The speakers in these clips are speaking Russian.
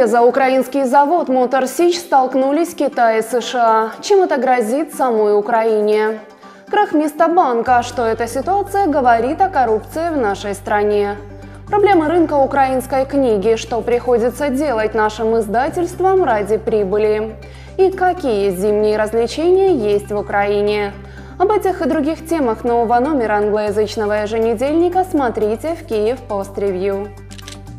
Борьбе за украинский завод «Мотор Сич» столкнулись Китай и США. Чем это грозит самой Украине? Крах места банка. Что эта ситуация говорит о коррупции в нашей стране? Проблемы рынка украинской книги. Что приходится делать нашим издательствам ради прибыли? И какие зимние развлечения есть в Украине? Об этих и других темах нового номера англоязычного еженедельника смотрите в Киев Пост Ревью.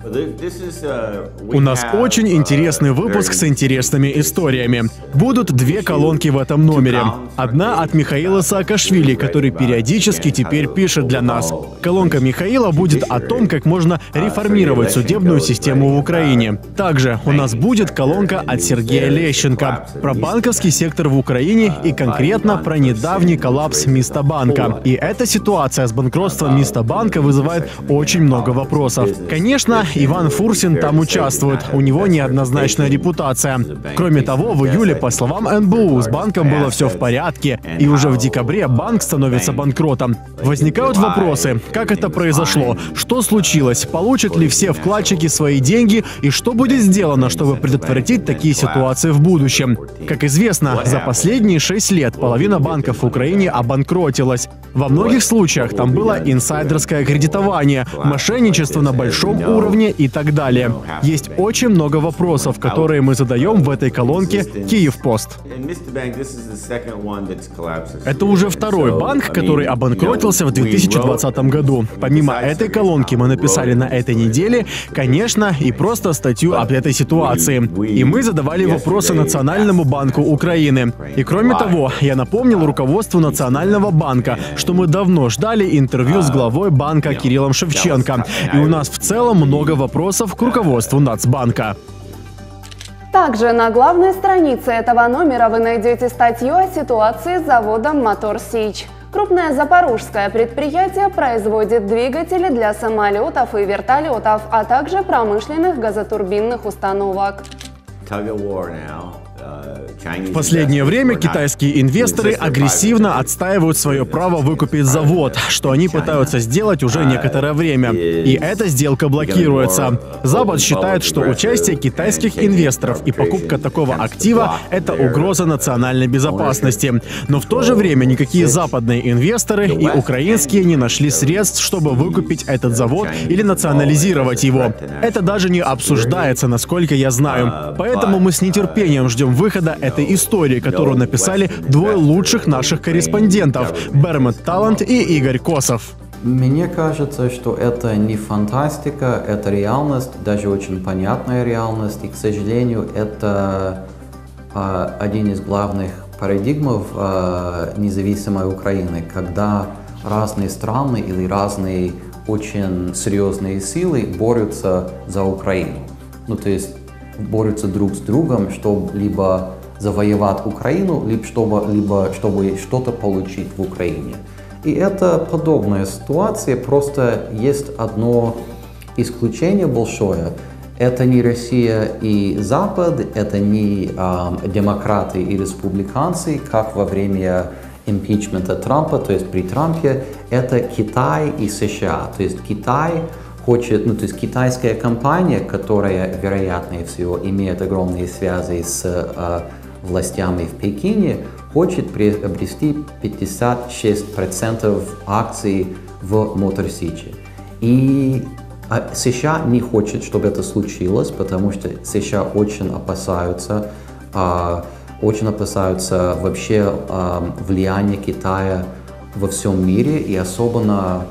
У нас очень интересный выпуск с интересными историями. Будут две колонки в этом номере. Одна от Михаила Саакашвили, который периодически теперь пишет для нас. Колонка Михаила будет о том, как можно реформировать судебную систему в Украине. Также у нас будет колонка от Сергея Лещенко про банковский сектор в Украине и конкретно про недавний коллапс Мистабанка. И эта ситуация с банкротством Мистабанка вызывает очень много вопросов. Конечно, Иван Фурсин там участвует. У него неоднозначная репутация. Кроме того, в июле, по словам НБУ, с банком было все в порядке, и уже в декабре банк становится банкротом. Возникают вопросы, как это произошло, что случилось, получат ли все вкладчики свои деньги и что будет сделано, чтобы предотвратить такие ситуации в будущем. Как известно, за последние шесть лет половина банков в Украине обанкротилась. Во многих случаях там было инсайдерское кредитование, мошенничество на большом уровне уровне и так далее. Есть очень много вопросов, которые мы задаем в этой колонке «Киев Пост». Это уже второй банк, который обанкротился в 2020 году. Помимо этой колонки мы написали на этой неделе, конечно, и просто статью об этой ситуации. И мы задавали вопросы Национальному банку Украины. И кроме того, я напомнил руководству Национального банка, что мы давно ждали интервью с главой банка Кириллом Шевченко. И у нас в целом много много вопросов к руководству Нацбанка. Также на главной странице этого номера вы найдете статью о ситуации с заводом «Мотор Сич». Крупное запорожское предприятие производит двигатели для самолетов и вертолетов, а также промышленных газотурбинных установок. В последнее время китайские инвесторы агрессивно отстаивают свое право выкупить завод, что они пытаются сделать уже некоторое время. И эта сделка блокируется. Запад считает, что участие китайских инвесторов и покупка такого актива — это угроза национальной безопасности. Но в то же время никакие западные инвесторы и украинские не нашли средств, чтобы выкупить этот завод или национализировать его. Это даже не обсуждается, насколько я знаю. Поэтому мы с нетерпением ждем выхода этой истории, которую написали двое лучших наших корреспондентов – Бермет Талант и Игорь Косов. Мне кажется, что это не фантастика, это реальность, даже очень понятная реальность. И, к сожалению, это э, один из главных парадигмов э, независимой Украины, когда разные страны или разные очень серьезные силы борются за Украину. Ну, то есть борются друг с другом, чтобы либо завоевать Украину, либо чтобы, либо чтобы что-то получить в Украине. И это подобная ситуация, просто есть одно исключение большое. Это не Россия и Запад, это не э, демократы и республиканцы, как во время импичмента Трампа, то есть при Трампе, это Китай и США. То есть Китай хочет, ну то есть китайская компания, которая, вероятнее всего, имеет огромные связи с э, властями в Пекине, хочет приобрести 56% акций в City. И а, США не хочет, чтобы это случилось, потому что США очень опасаются, а, очень опасаются вообще а, влияния Китая во всем мире и особенно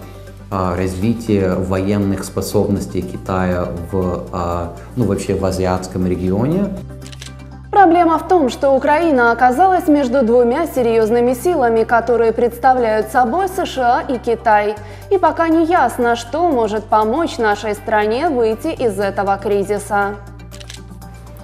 развитие военных способностей Китая в, ну, вообще в азиатском регионе. Проблема в том, что Украина оказалась между двумя серьезными силами, которые представляют собой США и Китай. И пока не ясно, что может помочь нашей стране выйти из этого кризиса.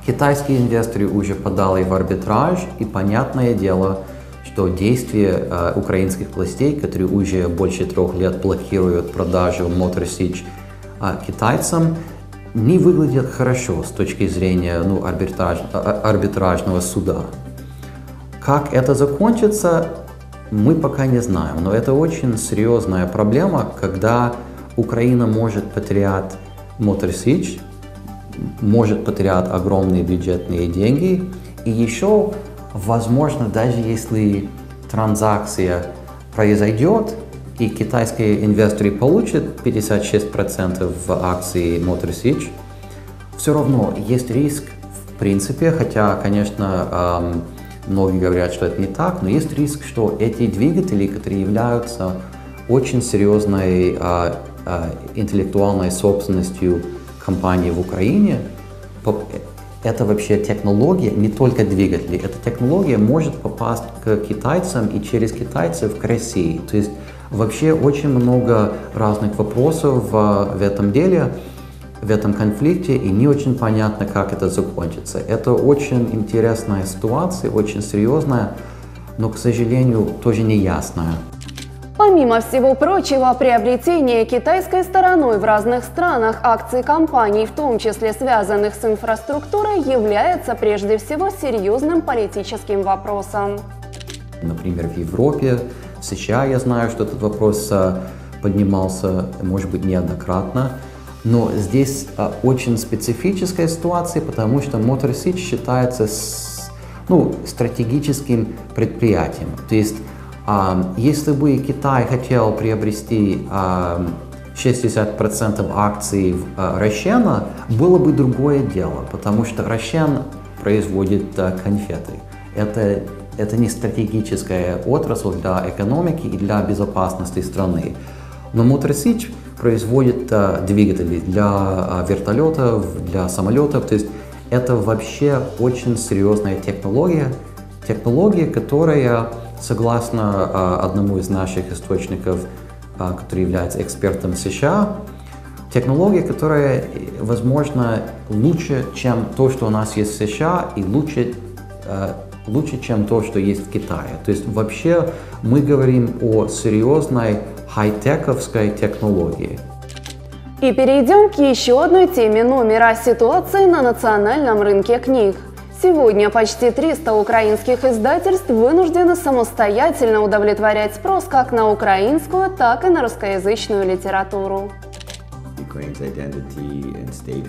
Китайские инвесторы уже подали в арбитраж, и понятное дело, что действия э, украинских властей, которые уже больше трех лет блокируют продажу Motor Siege э, китайцам, не выглядят хорошо с точки зрения ну, арбитраж, а, а, арбитражного суда. Как это закончится, мы пока не знаем, но это очень серьезная проблема, когда Украина может потерять Switch, может потерять огромные бюджетные деньги. И еще, возможно, даже если транзакция произойдет, и китайские инвесторы получат 56% в акции Motor Switch, все равно есть риск в принципе, хотя, конечно, многие говорят, что это не так, но есть риск, что эти двигатели, которые являются очень серьезной а, а, интеллектуальной собственностью компании в Украине, это вообще технология, не только двигатели, эта технология может попасть к китайцам и через китайцев к России. То есть вообще очень много разных вопросов в, в этом деле, в этом конфликте, и не очень понятно, как это закончится. Это очень интересная ситуация, очень серьезная, но, к сожалению, тоже не ясная. Помимо всего прочего, приобретение китайской стороной в разных странах акций компаний, в том числе связанных с инфраструктурой, является прежде всего серьезным политическим вопросом. Например, в Европе, в США я знаю, что этот вопрос а, поднимался, может быть, неоднократно. Но здесь а, очень специфическая ситуация, потому что Motor City считается с, ну, стратегическим предприятием. То есть если бы Китай хотел приобрести 60% акций Рошена, было бы другое дело, потому что Рошен производит конфеты. Это, это не стратегическая отрасль для экономики и для безопасности страны. Но Моторсич производит двигатели для вертолетов, для самолетов, то есть это вообще очень серьезная технология, технология, которая Согласно а, одному из наших источников, а, который является экспертом США, технология, которая, возможно, лучше, чем то, что у нас есть в США, и лучше, а, лучше, чем то, что есть в Китае. То есть вообще мы говорим о серьезной хай-тековской технологии. И перейдем к еще одной теме номера – ситуации на национальном рынке книг. Сегодня почти 300 украинских издательств вынуждены самостоятельно удовлетворять спрос как на украинскую, так и на русскоязычную литературу.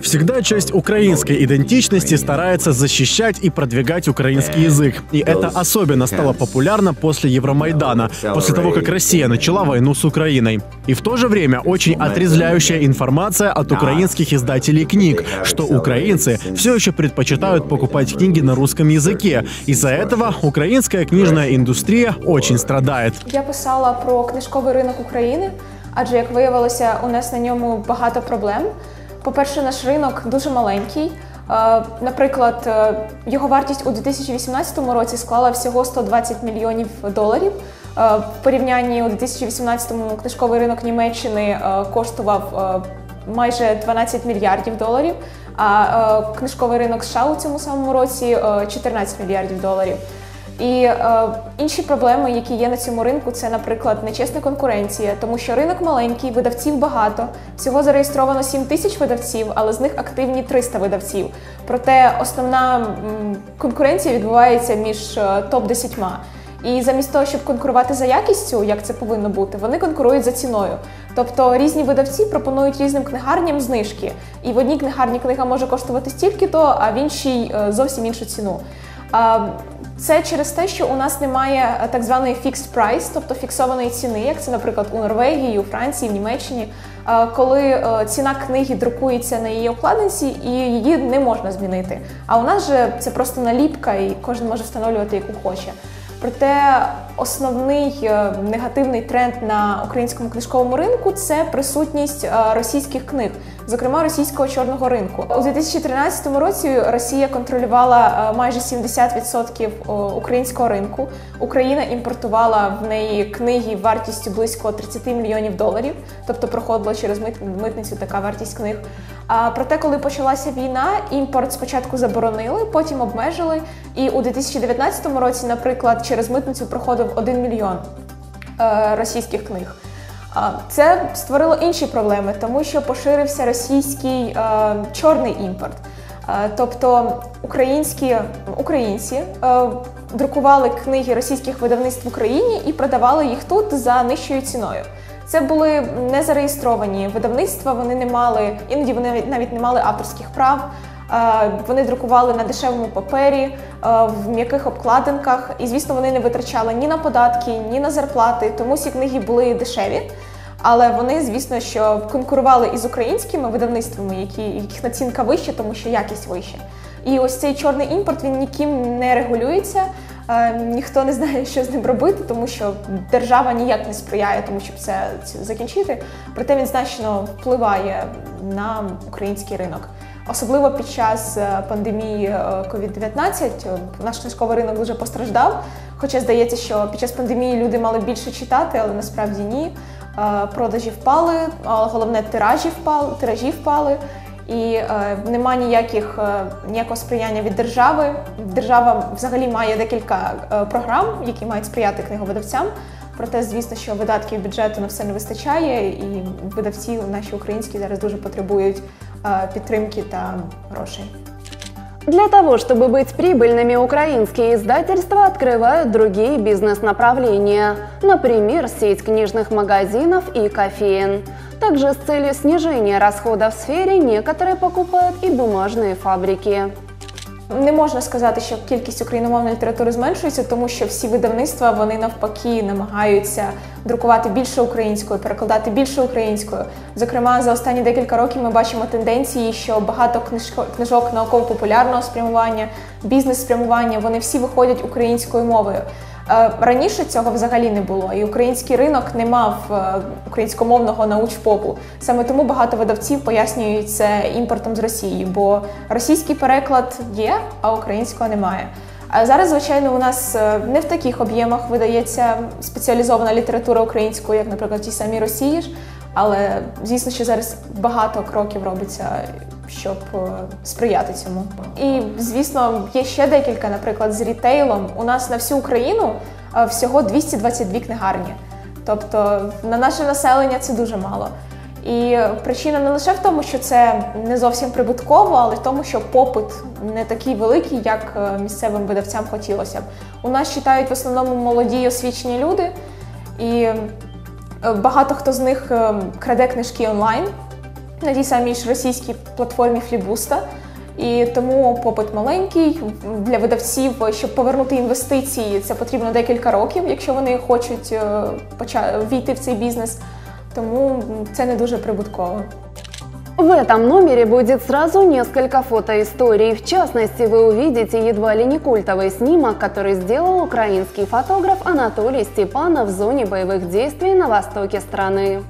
Всегда часть украинской идентичности старается защищать и продвигать украинский язык. И это особенно стало популярно после Евромайдана, после того, как Россия начала войну с Украиной. И в то же время очень отрезляющая информация от украинских издателей книг, что украинцы все еще предпочитают покупать книги на русском языке. Из-за этого украинская книжная индустрия очень страдает. Я писала про книжковий ринок України адже, як виявилося, у нас на ньому багато проблем. По-перше, наш ринок дуже маленький. Е, наприклад, е, його вартість у 2018 році склала всього 120 мільйонів доларів. Е, в порівнянні у 2018-му книжковий ринок Німеччини коштував майже 12 мільярдів доларів, а книжковий ринок США у цьому самому році 14 мільярдів доларів. І е, інші проблеми, які є на цьому ринку, це, наприклад, нечесна конкуренція, тому що ринок маленький, видавців багато. Всього зареєстровано 7 тисяч видавців, але з них активні 300 видавців. Проте основна м, конкуренція відбувається між е, топ 10 і замість того, щоб конкурувати за якістю, як це повинно бути, вони конкурують за ціною. Тобто різні видавці пропонують різним книгарням знижки. І в одній книгарні книга може коштувати стільки-то, а в іншій е, зовсім іншу ціну. Це через те, що у нас немає е, так званої fixed price, тобто фіксованої ціни, як це, наприклад, у Норвегії, у Франції, в Німеччині, е, коли е, ціна книги друкується на її обкладинці і її не можна змінити. А у нас же це просто наліпка, і кожен може встановлювати, яку хоче. Проте основний е, негативний тренд на українському книжковому ринку це присутність е, російських книг, зокрема російського чорного ринку. У 2013 році Росія контролювала е, майже 70% українського ринку. Україна імпортувала в неї книги вартістю близько 30 мільйонів доларів, тобто проходила через митницю така вартість книг. А проте, коли почалася війна, імпорт спочатку заборонили, потім обмежили. І у 2019 році, наприклад, через митницю проходив 1 мільйон е, російських книг. Це створило інші проблеми, тому що поширився російський е, чорний імпорт. Е, тобто українські українці друкували книги російських видавництв в Україні і продавали їх тут за нижчою ціною. Це були незареєстровані видавництва. Вони не мали іноді вони навіть не мали авторських прав. Вони друкували на дешевому папері, в м'яких обкладинках, і звісно, вони не витрачали ні на податки, ні на зарплати. Тому ці книги були дешеві. Але вони, звісно, що конкурували із українськими видавництвами, які яких націнка вища, тому що якість вища. І ось цей чорний імпорт він ніким не регулюється. Ніхто не знає, що з ним робити, тому що держава ніяк не сприяє тому, щоб це закінчити. Проте він значно впливає на український ринок. Особливо під час е, пандемії COVID-19 е, наш книжковий ринок дуже постраждав. Хоча здається, що під час пандемії люди мали більше читати, але насправді ні. Е, продажі впали, головне тиражі впали, тиражі впали І е, нема ніяких е, ніякого сприяння від держави. Держава взагалі має декілька е, програм, які мають сприяти книговидавцям. Проте, звісно, що видатків бюджету на все не вистачає, і видавці наші українські зараз дуже потребують е, підтримки та грошей. Для того, чтобы быть прибыльными, украинские издательства открывают другие бизнес-направления, например, сеть книжных магазинов и кофеин. Также с целью снижения расходов в сфере некоторые покупают и бумажные фабрики. Не можна сказати, що кількість україномовної літератури зменшується, тому що всі видавництва вони навпаки намагаються друкувати більше українською, перекладати більше українською. Зокрема, за останні декілька років ми бачимо тенденції, що багато книжок науково-популярного спрямування, бізнес-спрямування вони всі виходять українською мовою. Е, раніше цього взагалі не було, і український ринок не мав е, українськомовного научпопу. Саме тому багато видавців пояснюють це імпортом з Росії, бо російський переклад є, а українського немає. А зараз, звичайно, у нас е, не в таких об'ємах видається спеціалізована література українською, як, наприклад, ті самі Росії ж. Але звісно, що зараз багато кроків робиться щоб е, сприяти цьому. І звісно, є ще декілька, наприклад, з рітейлом. У нас на всю Україну е, всього 222 книгарні. Тобто на наше населення це дуже мало. І причина не лише в тому, що це не зовсім прибутково, але в тому, що попит не такий великий, як е, місцевим видавцям хотілося б. У нас читають в основному молоді освічені люди, і багато хто з них краде книжки онлайн на тій самій ж російській платформі Флібуста. І тому попит маленький для видавців, щоб повернути інвестиції, це потрібно декілька років, якщо вони хочуть е, війти в цей бізнес. Тому це не дуже прибутково. В этом номере будет сразу несколько фотоисторий. В частности, вы увидите едва ли не культовый снимок, который сделал украинский фотограф Анатолий Степанов в зоне боевых действий на востоке страны.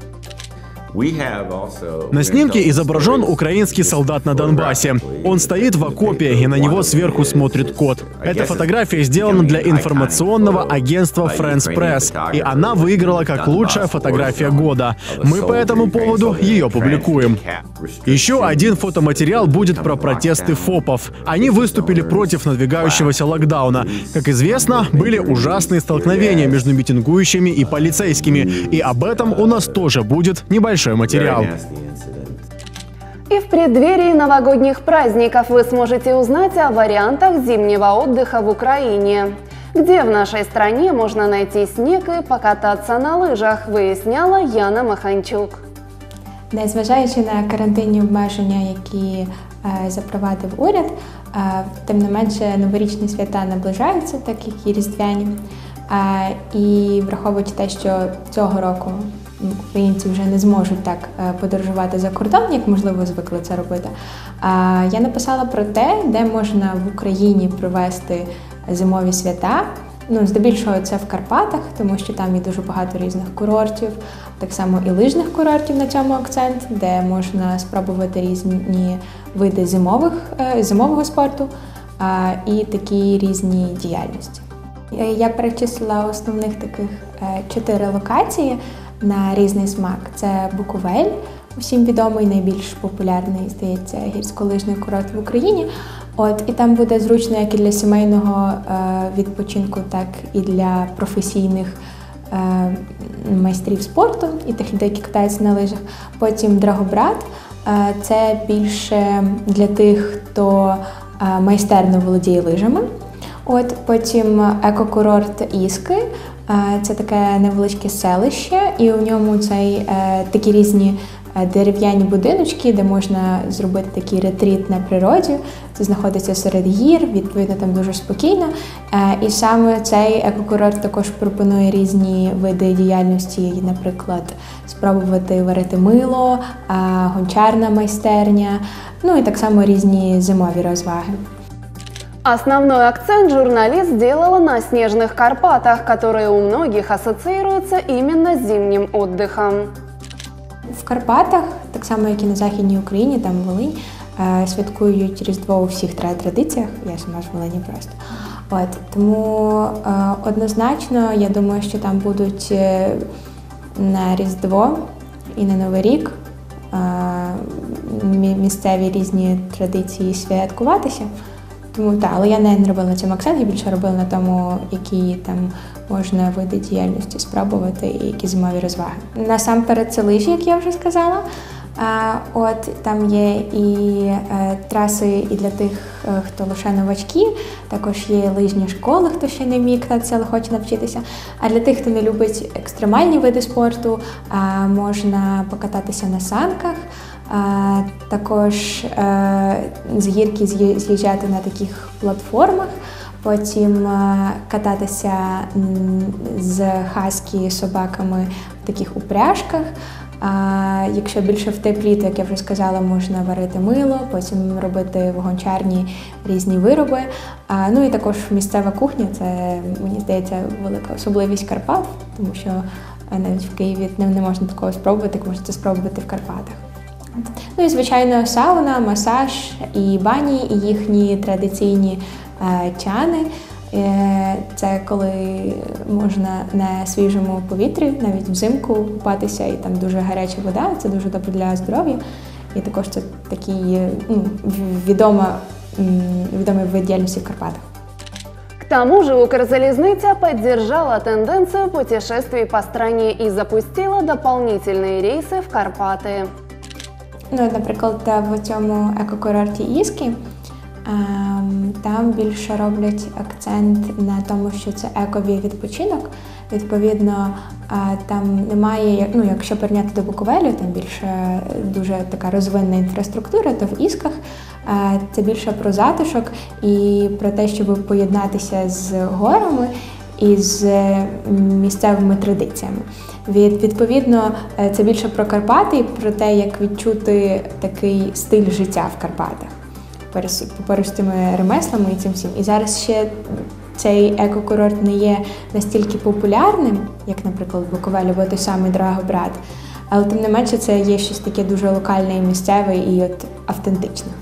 На снимке изображен украинский солдат на Донбассе. Он стоит в окопе, и на него сверху смотрит кот. Эта фотография сделана для информационного агентства France Press, и она выиграла как лучшая фотография года. Мы по этому поводу ее публикуем. Еще один фотоматериал будет про протесты ФОПов. Они выступили против надвигающегося локдауна. Как известно, были ужасные столкновения между митингующими и полицейскими, и об этом у нас тоже будет небольшой большой материал. И в преддверии новогодних праздников вы сможете узнать о вариантах зимнего отдыха в Украине. Где в нашей стране можно найти снег и покататься на лыжах, выясняла Яна Маханчук. Незважаючи на карантинні обмеження, які е, запровадив уряд, е, тим не менше новорічні свята наближаються, так як і різдвяні. Е, і враховуючи те, що цього року українці вже не зможуть так е, подорожувати за кордон, як можливо звикли це робити. Я написала про те, де можна в Україні провести зимові свята. Ну, здебільшого це в Карпатах, тому що там є дуже багато різних курортів, так само і лижних курортів на цьому акцент, де можна спробувати різні види зимових, е, зимового спорту і такі різні діяльності. Я перечислила основних таких е, чотири локації на різний смак. Це Буковель, усім відомий, найбільш популярний, здається, гірськолижний курорт в Україні. От і там буде зручно як і для сімейного е, відпочинку, так і для професійних е, майстрів спорту і тих людей, які катаються на лижах. Потім Драгобрат е, це більше для тих, хто е, майстерно володіє лижами. От потім екокурорт Іски. Е, Це таке невеличке селище, і у ньому цей е, такі різні е, дерев'яні будиночки, де можна зробити такий ретріт на природі. Це знаходиться серед гір, відповідно, там дуже спокійно. І саме цей екокурорт також пропонує різні види діяльності, наприклад, спробувати варити мило, гончарна майстерня, ну і так само різні зимові розваги. Основной акцент журналист сделала на снежных Карпатах, которые у многих ассоциируются именно с зимним отдыхом. В Карпатах, так само як і на Західній Україні, там Волинь, е, святкують Різдво у всіх тра- традиціях. Я сама ж в Волині просто. От тому е, однозначно, я думаю, що там будуть е, на Різдво і на Новий рік е, мі- місцеві різні традиції святкуватися. Тому так, але я не робила цьому акцент, я більше робила на тому, які там можна види діяльності спробувати і які зимові розваги. Насамперед це лижі, як я вже сказала. А, От там є і е, траси і для тих, е, хто лише новачки, також є лижні школи, хто ще не вміє кататися, але хоче навчитися. А для тих, хто не любить екстремальні види спорту, а, можна покататися на санках. Також е, з гірки з'ї- з'їжджати на таких платформах, потім е, кататися з хаскі собаками в таких упряжках. Якщо більше в теплі, то як я вже сказала, можна варити мило, потім робити в гончарні різні вироби. Ну і також місцева кухня це мені здається велика особливість Карпат, тому що е, навіть в Києві не, можна такого спробувати, як можна це спробувати в Карпатах. От. Ну і звичайно, сауна, масаж і бані, і їхні традиційні е, чани. Е, Це коли можна на свіжому повітрі, навіть взимку купатися, і там дуже гаряча вода, це дуже добре для здоров'я. І також це такий е, ну, в- відома, м, відомий вид діяльності в Карпатах. К тому же Укрзалезница поддержала тенденцию путешествий по стране и запустила дополнительные рейсы в Карпаты. Ну, наприклад, в цьому екокурорті Іски ем, там більше роблять акцент на тому, що це ековий відпочинок. Відповідно, е, там немає, ну, якщо порівняти до Буковелю, там більше е, дуже така розвинена інфраструктура, то в Ісках е, це більше про затишок і про те, щоб поєднатися з горами і з е, місцевими традиціями. Від, відповідно, е, це більше про Карпати і про те, як відчути такий стиль життя в Карпатах поруч тими ремеслами і цим всім. І зараз ще цей екокурорт не є настільки популярним, як, наприклад, Буковель або той самий Драгобрат. Але тим не менше це є щось таке дуже локальне і місцеве і от автентичне.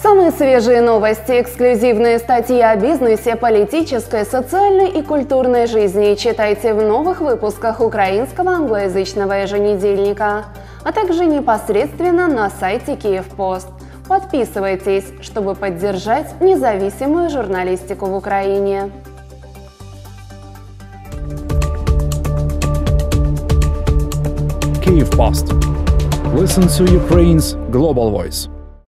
Самые свежие новости, эксклюзивные статьи о бизнесе, политической, социальной и культурной жизни читайте в новых выпусках украинского англоязычного еженедельника, а также непосредственно на сайте Киевпост. Подписывайтесь, чтобы поддержать независимую журналистику в Украине. Kyiv Post. Listen to Ukraine's global voice.